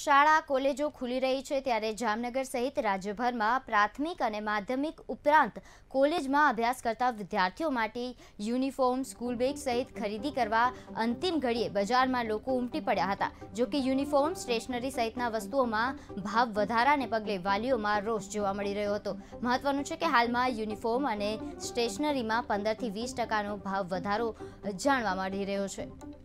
શાળા, કોલેજો ખુલી રહી છે ત્યારે જામનગર સહિત રાજ્યભરમાં પ્રાથમિક અને માધ્યમિક ઉપરાંત કોલેજમાં અભ્યાસ કરતા વિદ્યાર્થીઓ માટે યુનિફોર્મ, સ્કૂલ બેગ સહિત ખરીદી કરવા અંતિમ ઘડીએ બજારમાં લોકો ઉમટી પડ્યા હતા. જો કે યુનિફોર્મ, સ્ટેશનરી સહિતના વસ્તુઓમાં ભાવ વધારાને પગલે વાલીઓમાં રોષ જોવા મળી રહ્યો હતો. મહત્વનું છે કે હાલમાં યુનિફોર્મ અને સ્ટેશનરીમાં પંદરથી વીસ ટકાનો ભાવ વધારો જાણવા મળી રહ્યો છે.